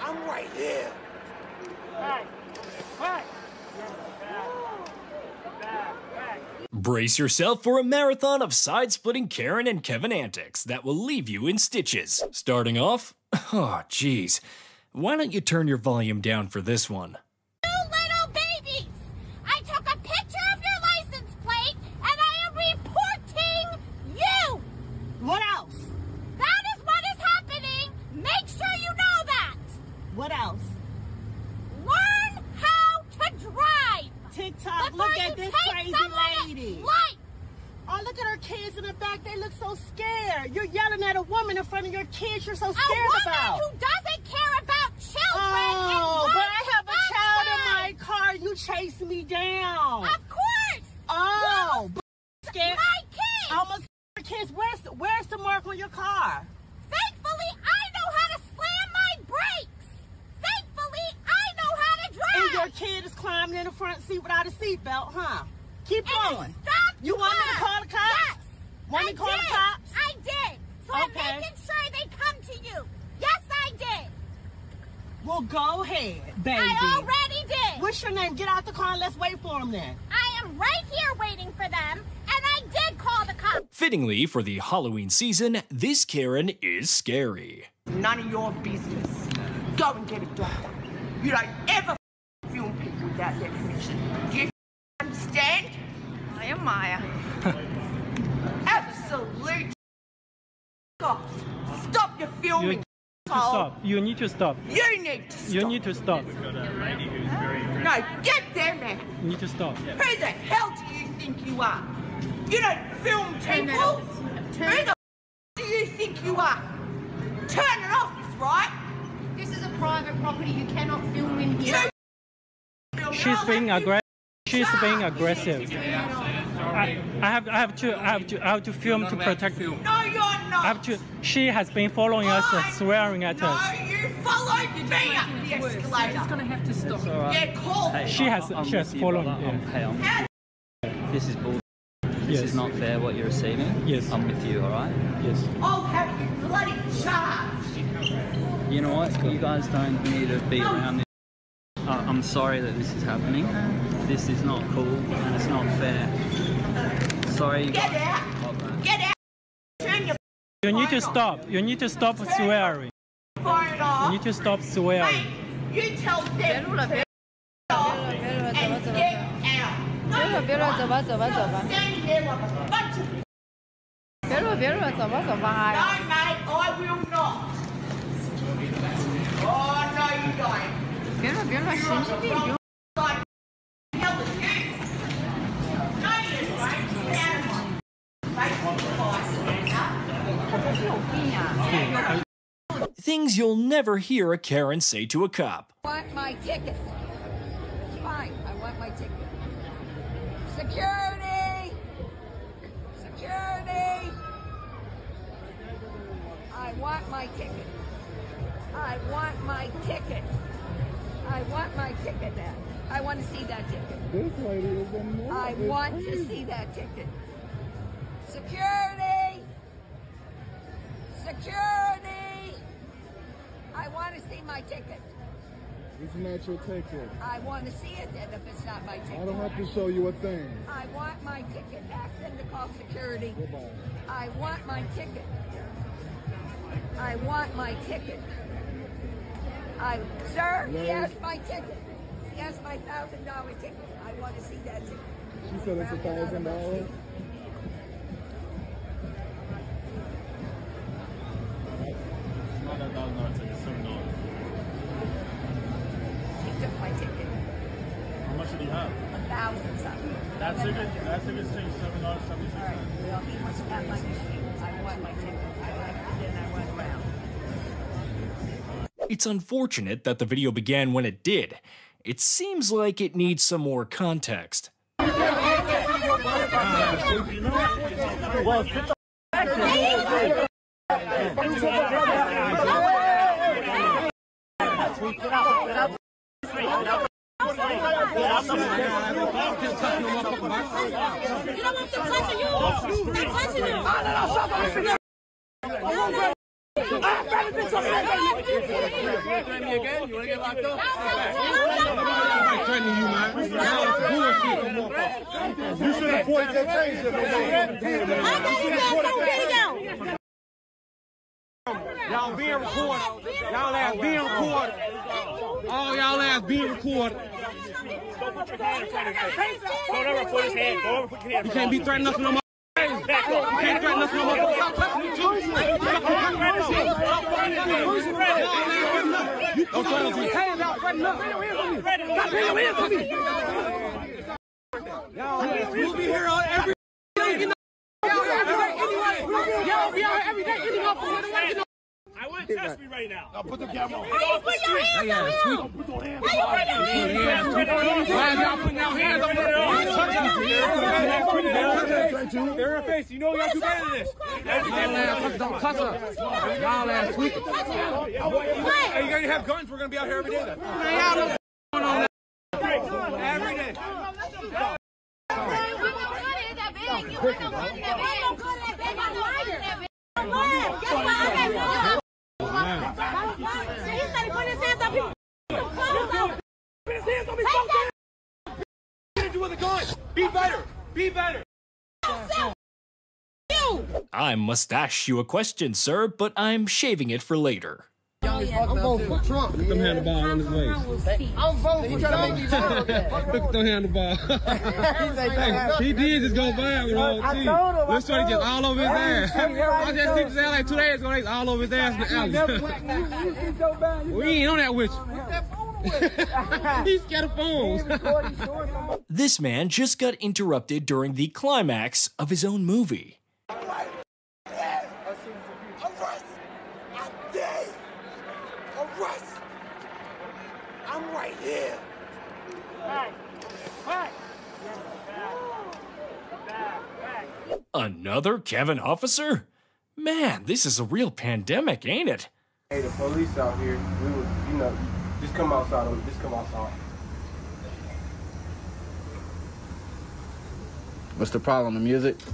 I'm right here. Brace yourself for a marathon of side splitting Karen and Kevin antics that will leave you in stitches. Starting off, oh, geez. Why don't you turn your volume down for this one? You little babies! I took a picture of your license plate and I am reporting you! What else? That is what is happening! Make sure you know that! What else? Learn how to drive! TikTok, Before look you at this take crazy someone's lady. Life! Oh, look at her kids in the back. They look so scared. You're yelling at a woman in front of your kids you're so scared about. A woman about. who doesn't care about children Oh, and but I have a child in my car. You chasing me down. Of course! Oh, scared. My kids! Almost kids. Where's the, where's the mark on your car? Thankfully, I know how to slam my brakes! Thankfully, I know how to drive! And your kid is climbing in the front seat without a seatbelt, huh? Keep And going. Stop You want me to call the cops? Yes. Want me I to call the did. cops? I did. So Okay. I'm making sure they come to you. Yes, I did. Well, go ahead, baby. I already did. What's your name? Get out the car and let's wait for them then. I am right here waiting for them, and I did call the cops. Fittingly for the Halloween season, this Karen is scary. None of your business. Go and get a doctor. You don't ever film people without their permission. Do you understand? I am Maya. filming. Stop. You need to stop. You need to stop. You need to stop. No, get them man. You need to stop. Who the hell do you think you are? You don't film people. Who the do you think you are? Turn it off, is right? This is a private property. You cannot film in here. film She's being have you- aggressive. She's being aggressive. I, I have I have to I have to I have to film to protect. No, you're not. I have to. She has been following us, uh, swearing at no, us. you followed me up the escalator. It's gonna have to stop. Yeah, call. She has I'm she has followed. brother. Yeah. pale. This is bull. This Yes. is not fair what you're receiving. Yes. I'm with you, alright? Yes. I'll have you bloody charged. You know what? You guys don't need to be around this. Uh, I'm sorry that this is happening. This is not cool and it's not fair. Sorry you Get guys. out. Got that. Get out. Turn your You need to phone off. stop. You need to stop swearing. phone off. You need to stop swearing. Mate, you tell them to off and get out. No, 别了别了，走吧走吧走吧， stand there like a bunch of 别了别了，走吧走吧，哎 No, 呀， mate, I will not. Oh, no, you don't. 别了别了，神经病， Things you'll never hear a Karen say to a cop. I want my ticket. Fine, I want my ticket. Security! Security! I want my ticket. I want my ticket. I want my ticket then. I want to see that ticket. This lady is I want to see that ticket. Security! Security! I want to see my ticket. It's not your ticket. I want to see it then if it's not my ticket. I don't have to show you a thing. I want my ticket. Ask them to call security. Goodbye. I want my ticket. I want my ticket. I, sir, he Yes. has my ticket. He has my thousand dollar ticket. I want to see that ticket. She said it's a thousand dollars. Something. That ticket, that ticket's saying seven dollars seventy All right. Well, he wants to have my machine. I want my ticket. I like it. Then I went around. It's unfortunate that the video began when it did. It seems like it needs some more context. You. Touching you. threatening you, man. You should have pointed that taser. Y'all being recorded. Y'all ass being recorded. All y'all ass being recorded. Don't ever put his hand. Don't put your hand. You can't be threatening us no more. You can't threaten us no more. Stop touching me, too. Don't threaten us. Hands out, threaten us. Stop putting your hands on me. We'll be here on every day. you know. Y'all here every day anyway. Y'all be out here every day anyway. for what it was, you know. I want to test me right now. Now put the camera on. How you put your hands on him? How you put your hands Why is y'all putting your hands on me? They're in her face. You know y'all do better than this. Y'all ass don't cuss us. Y'all ass tweaking. Hey, you gonna have guns? We're gonna be out here every day then. Man, y'all know what's going on. Every day. Be better. Be better. I must ask you a question, sir, but I'm shaving it for later. I'm voting for Trump. Look them handlebar on his waist. I'm voting for Trump. Look at them handlebar. he did just go viral on T. Let's try to get all over his ass. I just seen this out like two days ago. He's all over his ass in the alley. we ain't on that with you. He's scared of phones. This man just got interrupted during the climax of his own movie. Alright. I'm dead. Alright. I'm right here. Another Kevin officer? Man, this is a real pandemic, ain't it? Hey, the police out here. We was, you know, just come outside. Just come outside. What's the problem? The music? You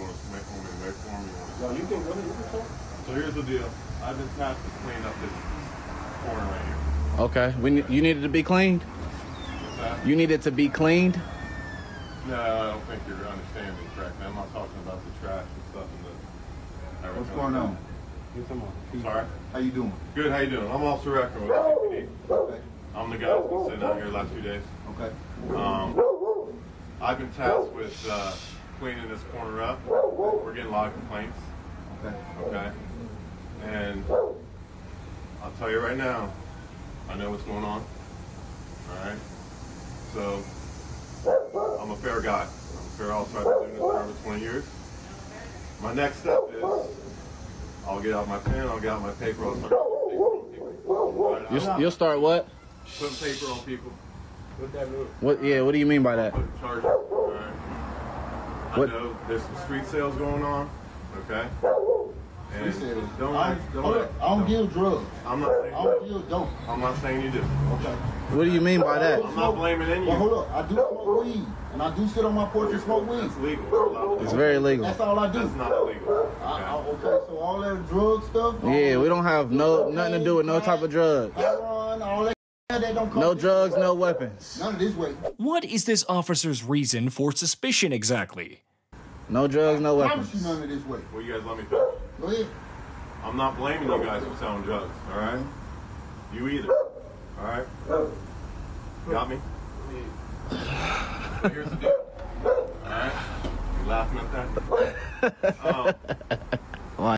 want to make home and make for me? No, you can go ahead. You can talk. So here's the deal. I've been tasked to clean up this corner right here. Okay. We ne- you needed to be cleaned. What's that? You needed to be cleaned. No, I don't think you're understanding me correctly. I'm not talking about the trash and stuff and the. What's going on? Sorry. How you doing? Good. How you doing? I'm Officer Reckon with CPD. Okay. I'm the guy that's been sitting out here the last few days. Okay. Um, I've been tasked with uh, cleaning this corner up. We're getting a lot of complaints. Okay. Okay. And I'll tell you right now, I know what's going on. All right. So I'm a fair guy. I'm a fair officer. I've been doing this for over 20 years. My next step is I'll get out my pen. I'll get out my paper. I'll start putting paper on people. Right? You'll, you'll start what? Putting paper on people. What that mean? What? Yeah. What do you mean by that? Put charge. All right. I What- know there's some street sales going on. Okay. And Street sales? don't, I- don't, hold up. I don't deal drugs. I'm not saying I don't deal dope. I'm not saying you do. Okay. What do you mean by that? I'm not blaming any Well, of you. hold up. I do smoke weed, and I do sit on my porch and smoke weed. That's legal. You're allowed to It's very that. legal. That's all I do. That's not illegal. I, I, okay, so all that drug stuff. Yeah, we don't have no nothing to do with no type of drug. All that. That No drugs, no weapons. None of this way. What is this officer's reason for suspicion exactly? No drugs, no I promise weapons. you none of this way. Will you guys let me finish? Go ahead. I'm not blaming you guys for selling drugs. All right. You either. All right. Got me. So here's the deal. All right. You laughing at that? Um, Why?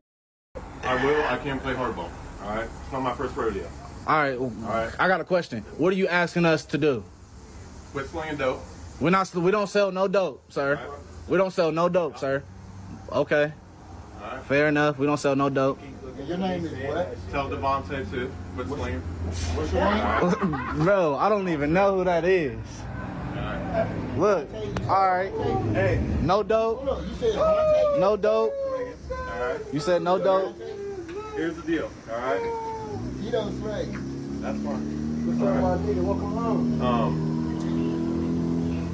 I will. I can't play hardball. All right. It's not my first rodeo. All right, all right. I got a question. What are you asking us to do? Quit slinging dope. We're not. We don't sell no dope, sir. We don't sell no dope, sir. Okay. All right. Fair enough. We don't sell no dope. Your name is what? Tell Devontae to quit slinging. What's your name? Bro, I don't even know who that is. Look. All right. Hey. No dope. Hold up. You said Devontae? No dope. All right. You said no dope. Here's the deal. All right. You don't swag. That's fine. What's up, my nigga? Welcome home. Um,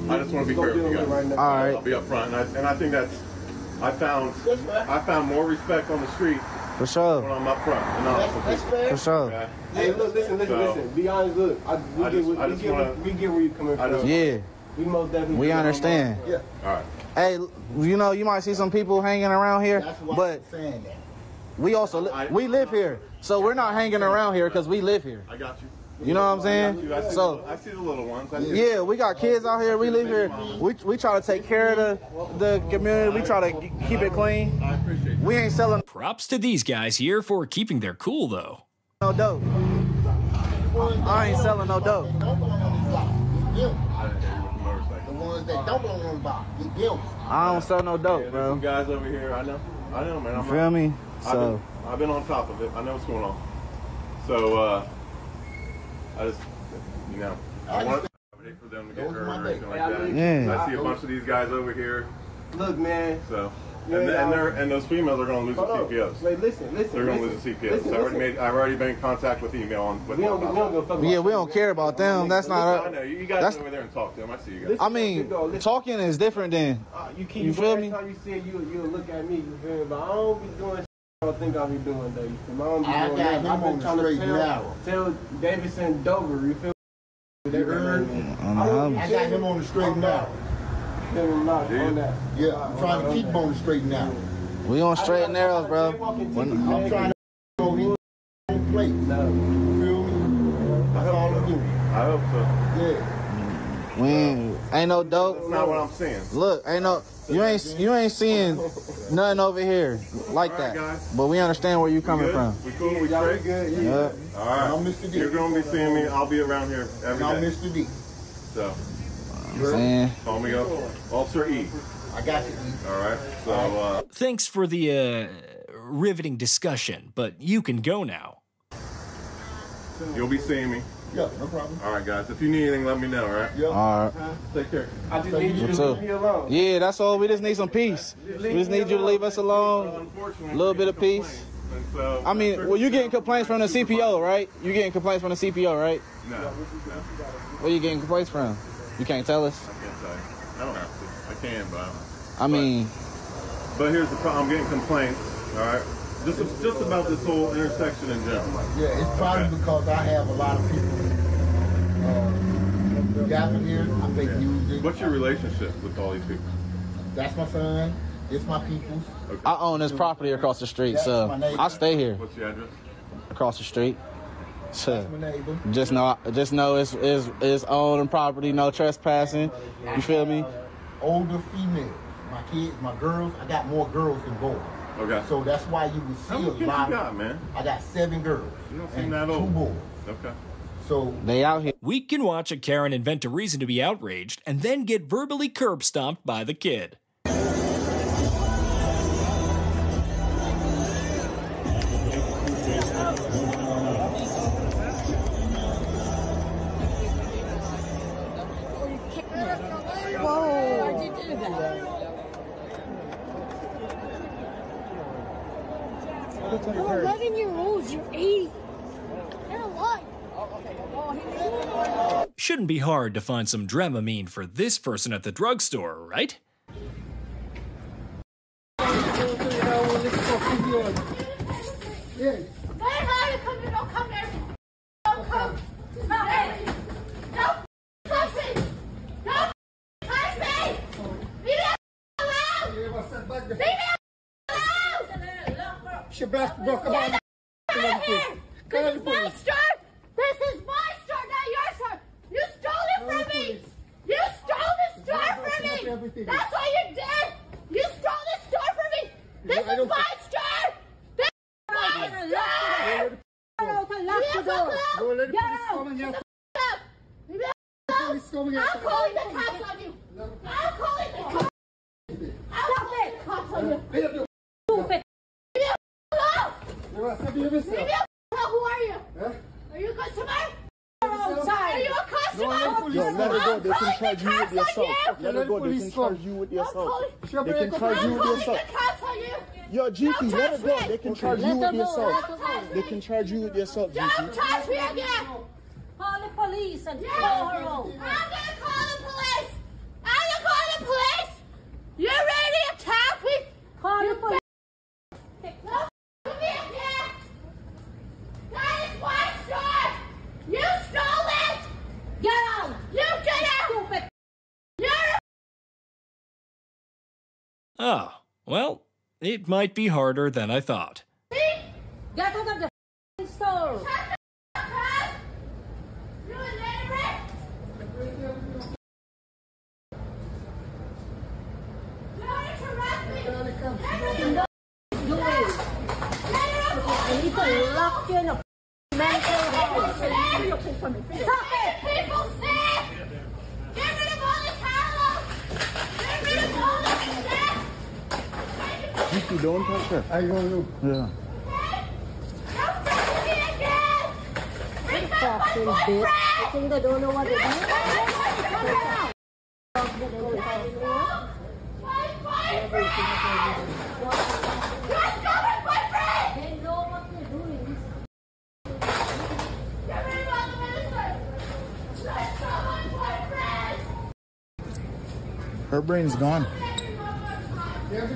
I just want to be Go fair with deal you with guys. it right now. All right. I'll be up front, and I, and I think that's. I found I found more respect on the street For sure. when. I'm up front than honest with people. For sure. Okay? Hey, look, listen, listen, So- listen. Be honest, look. I, we, I get, just- we, I we, just get, wanna- we get where you're coming from. just- Yeah. we most definitely. We understand. Yeah. All right. Hey, you know, you might see some people hanging around here, That's why but I'm saying that. we also li- we live here, so we're not hanging around here because we live here. I got you. You know what I'm saying? I see, So the, I see the little ones. Yeah, we got kids out here. We live here. We we try to take care of the the community. We try to keep it clean. I appreciate. We ain't selling Props to these guys here for keeping their cool, though. no dope. I ain't selling no dope. Don't belong on this block. Get guilty. I didn't hear you with the The ones that don't belong on the block. Get guilty. I don't sell no dope, there's bro. some guys over here. I know. I know, man. I'm feel me? I've So been, I've been on top of it. I know what's going on. So, uh, I just, you know, I want for them to get hurt or anything like days. that. Yeah. I see a bunch of these guys over here. Look, man. So, Yeah, and, yeah. and they're and those females are going to lose Hold the on. CPOs. Wait, listen, listen. They're going to lose the CPOs. Listen, I already listen. made. I've already been in contact with email on with We don't, we don't give a fuck yeah, about we don't care about them. That's that. not. I know you guys that's- go over there and talk to them. I see you guys. Listen, I mean, Go, listen. talking is different than. Uh, you keep You feel every me? time you see it, you you look at me. You feel me? But I don't be doing. Shit I don't think I be doing though. You feel me? I don't be I doing got that. him I've on been the trying to straight and tell, narrow. tell Davidson Dover. You feel me? That You heard? man. I I know. don't I got him on the straight and narrow. Feel me? Not on that. Yeah, I'm trying to keep him on the straight and narrow. We on straight and narrows, bro. When- I'm trying to go in on plate. No. You feel me? That's all I'm doing. I hope so. Yeah. We ain't, ain't no dope. That's not what I'm saying. Look, ain't no you ain't you ain't seeing nothing over here like All right, that. guys. But we understand where you're coming Good? from. We cool? We Y'all straight? good? Yeah. All right. I'm Mr. D. You're going to be seeing me. I'll be around here every And I'm day. Mr. D. So, Saying call me up. Officer E. I got you. All right. So, uh, Thanks for the uh, riveting discussion, but you can go now. you'll be seeing me. Yeah, no problem. All right, guys. If you need anything, let me know. All right. Yeah. all right. Take care. I just need you What's to leave me alone. Yeah, that's all. We just need some peace. We just need you to leave us alone. Unfortunately, A little bit of peace. So, I mean, well, you getting complaints from the CPO, right? You're getting complaints from the CPO, right? No, no, Where you getting complaints from? You can't tell us. I can't tell you. I don't have to. I can, but I don't. I mean, But here's the problem. I'm getting complaints. All right. Just just about this whole intersection in general. Yeah, it's probably Okay. because I have a lot of people uh, gathered here. I make music. What's your relationship with all these people? That's my son. It's my peoples. I own this property across the street, so I stay here What's your address? across the street. So just know, just know it's it's it's own property, no trespassing. You feel me? Older female. My kids, my girls. I got more girls than boys. Okay. So that's why you would How see many a kids lot. you got, man? I got seven girls You don't seem and that two boys. Okay. So They out here. We can watch a Karen invent a reason to be outraged and then get verbally curb stomped by the kid. Shouldn't be hard to find some Dramamine for this person at the drugstore, right? Hey, hi, come here. Don't come here. Don't come. No, hey. Don't touch me. Don't touch me. Leave me alone. Leave me alone. Sebastian, come Get the out of here. This is my store. This is my store, not your store. You stole it from me. You stole the from. That's what you did. You stole this store from me. This is my store. This is my store. Lock the door. Let the police come and get I'm calling the cops on you. I'm calling the cops. I'm calling the cops on you. Stupid. Leave me alone. Leave me alone. Who are you? Are you a customer? Are you a customer? Yo, let her go. They can charge you with the the cops on assault. you. Let her go. They can charge you with the assault. They can charge you with the calling assault. the cops on you. Yo, GP, Don't let touch her go. They can charge you with her the go, let her assault. They can charge you with the assault, Don't touch me again. Call the police and call her home. I'm gonna call the police. I'm gonna call the police. You ready to attack me? Call the police. No, f- me again. That is my store. You stole it. Get out. You did it. Stupid. You're Oh, well, it might be harder than I thought. Stop it! People sick! Get rid of all the towels! Get rid of all the GP, don't touch her. I don't know. Yeah. Don't touch me again! Bring back Fucking bitch. boyfriend! I think they don't know what to do. My boyfriend! You stole my boyfriend! They know what they're doing. Get rid of all the ministers! You stole my boyfriend! Her brain's gone. Now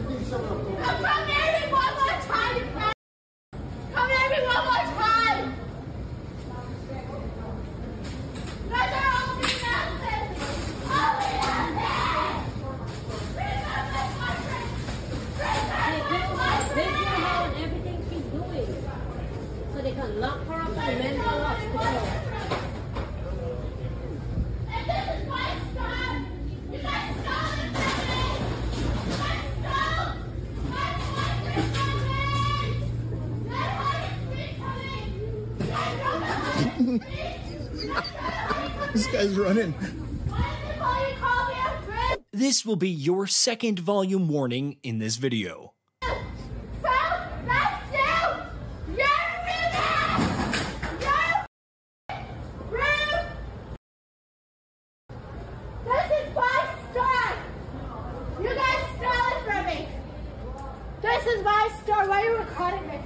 come near me one more time, you brat. Come near me one more time! Guys are all being nasty! All being nasty! Bring back my boyfriend! Bring back They my know how, they boyfriend! know how and everything she's doing. So they can lock her up in a mental hospital. And this is my son! You guys stole it from me! You guys stole my boyfriend from me! Let her speak to me! Let her speak! This guy's running. Why you call me a bitch? This will be your second volume warning in this video. So, that's you! You're rude! You're rude! This is my store! You guys stole it from me! This is my store! Why are you recording me?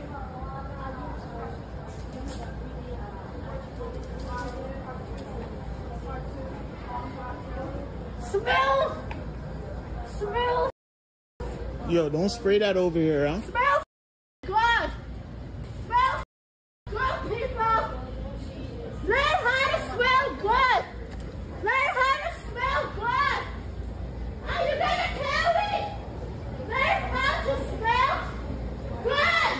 Yo, don't spray that over here, huh? Smell good! Smell good, people! Learn how to smell good! Learn how to smell good! Are you gonna kill me? Learn how to smell good!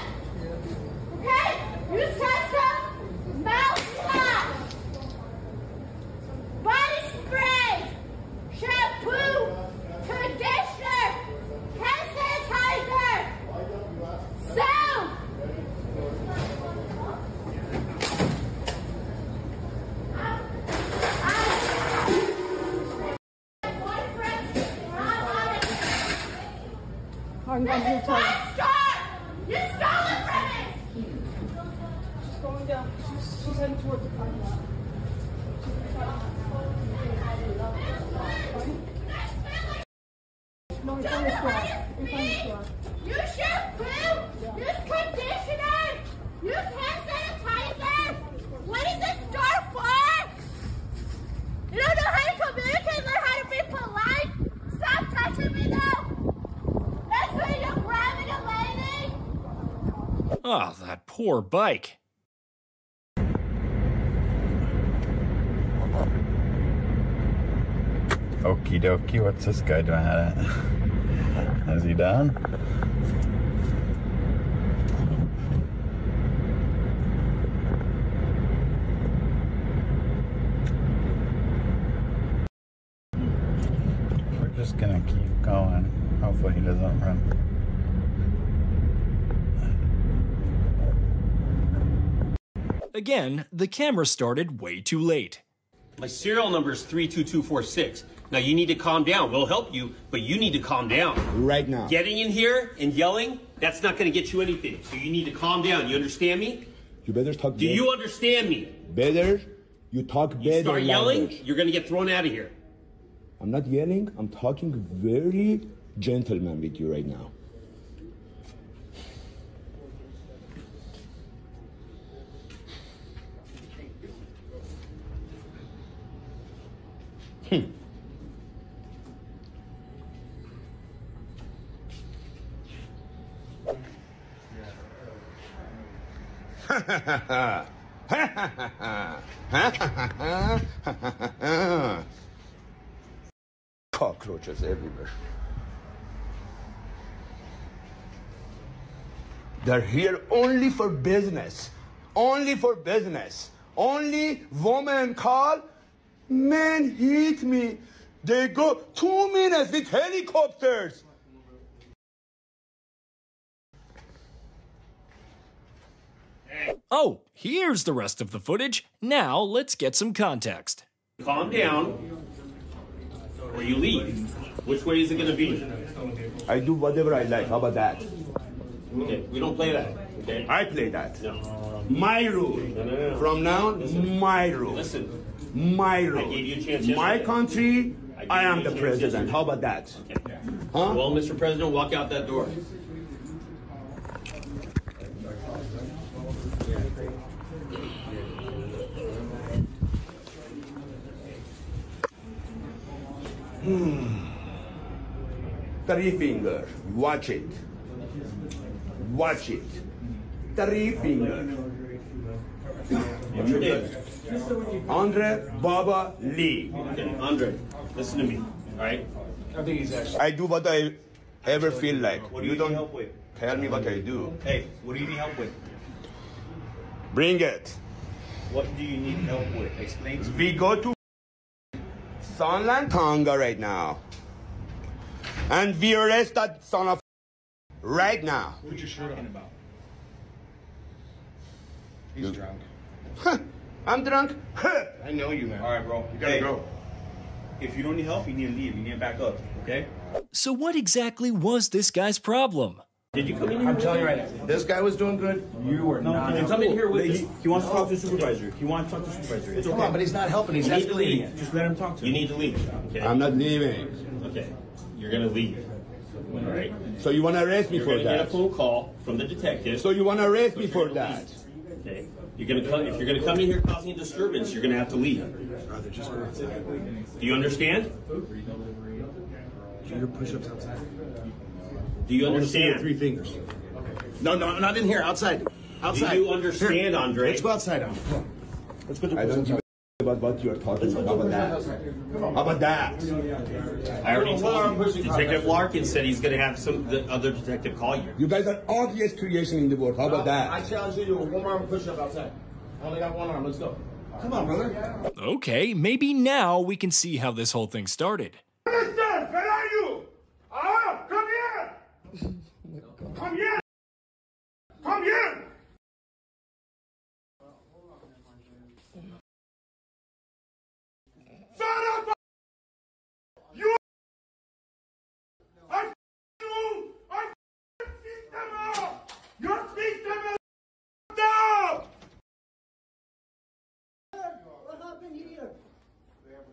Okay? Use custom mouth wash! Body spray! Shampoo! Conditioner! Hand sanitizer! Soap! I'm going to tell! You stole it from me! She's going down. She's, she's heading towards the parking lot. No, it's on the squad. It's on the squad. Use shampoo! Use conditioner! Use hand sanitizer! What is this store for? You don't know how to communicate, learn how to be polite! Stop touching me though! That's why you're grabbing a lady! Oh, that poor bike. Okie dokie, what's this guy doing at it? Is he done? We're just gonna keep going. Hopefully he doesn't run. Again, the camera started way too late. My serial number is 32246. Now you need to calm down. We'll help you, but you need to calm down. Right now. Getting in here and yelling, that's not going to get you anything. So you need to calm down. You understand me? You better talk Do better. you understand me? better? You talk better. You start yelling, language. you're going to get thrown out of here. I'm not yelling. I'm talking very gentleman with you right now. Hmm. Cockroaches everywhere. They're here only for business. Only for business. Only women call men hit me. They go two minutes with helicopters. Oh, here's the rest of the footage. Now let's get some context. Calm down, or you leave. Which way is it going to be? I do whatever I like. How about that? Okay, we don't play that. Okay. I play that. No. My rule. No, no, no. From now, my rule. Listen. My rule. I gave you a chance My country, I I, am the president. How about that? Okay. Huh? Well, Mr. President, walk out that door. Hmm. Three finger. Watch it. Watch it. Three finger. What's your name? Andre Baba Lee. Okay, Andre, listen to me. All right. I think he's actually. I do what I ever feel like. What do you, don't need help with? tell me what I do. Hey, what do you need help with? Bring it. What do you need help with? Explain to me. We go to Sunland Tujunga right now. And we arrest that son of right now. What are you talking about. He's You- drunk. I'm drunk. I know you, man. All right, bro. You gotta go. If you don't need help, you need to leave. You need to back up. Okay? So, what exactly was this guy's problem? Did you come in here? I'm telling you me? right now. This guy was doing good. You were No, not. did you come in here with he, he wants to talk to the supervisor. He wants to talk to the supervisor. It's Come okay. on, but he's not helping. He's You need to escalating leave. Just let him talk to You him. need to leave. Okay. I'm not leaving. Okay. You're gonna leave. All right. So you want to arrest me You're for gonna get a phone call from the detective. So you want to arrest me for that? leave. Okay. You're gonna come if you're gonna come in here causing a disturbance. You're gonna have to leave. Do you understand? Do your push-ups outside. Do you I wanna see your understand? Three fingers. No, no, not in here. Outside. Outside. Do you understand, Here. Andre? Let's go outside. Now. Come on. Let's go to I don't give a about what you're talking about. How about that? How about that? I already told you. Detective Larkin said he's gonna have some the other detective call you. You guys are ugliest creation in the world. How about that? I challenge you to a one arm push-up outside. I only got one arm. Let's go. Come on, brother. Okay, maybe now we can see how this whole thing started. Understand? Where are you? Ah, come here! Come here! Come here! Son of a... You... I you! I system up! Your system is down! What happened here? You going? Your system! You're arresting me? Taking time? Huh? I f- all of you.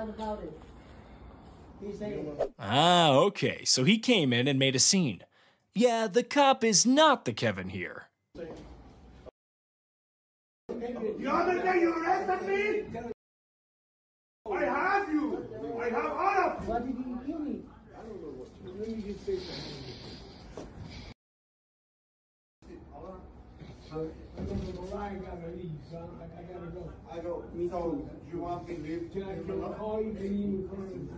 About it? He's saying. Ah, okay, so he came in and made a scene. Yeah, the cop is not the Kevin here. The other day you arrested me? I have you. I have all of you. Why did you kill me? I don't know what. Let me just say something. I'm gonna go I gotta leave, son. I, I gotta go. I go. So you want me to leave? Can I, can I call you? Can you call me?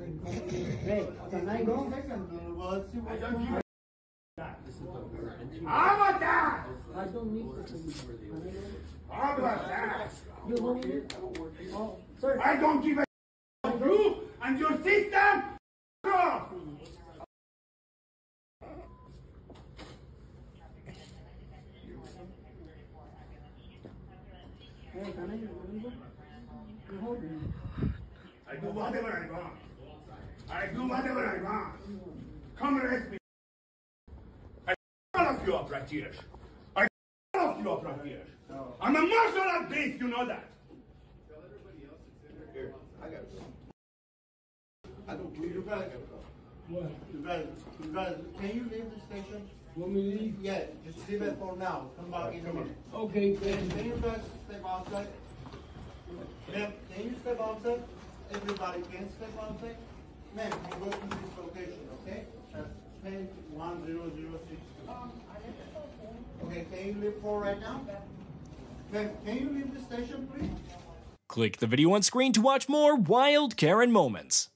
Hey, can I go? Well, let's see what How about that? I don't need to. How about that? You want me? Oh, oh sir. I don't give a here. I off you up right here. I'm a martial art beast, you know that. Tell everybody else that's in there. Here, I gotta go. I don't believe you gotta go. What? You guys, you guys, can you leave the station? Want me leave? Yeah, just leave it for now. Come back in a minute. Okay, thank you. Can you guys step outside? Ma'am, can you step outside? Everybody can step outside? Ma'am, you go to this location, okay? That's 10106. Okay, can you leave for right now? Ma'am, can you leave the station, please? Click the video on screen to watch more wild Karen moments.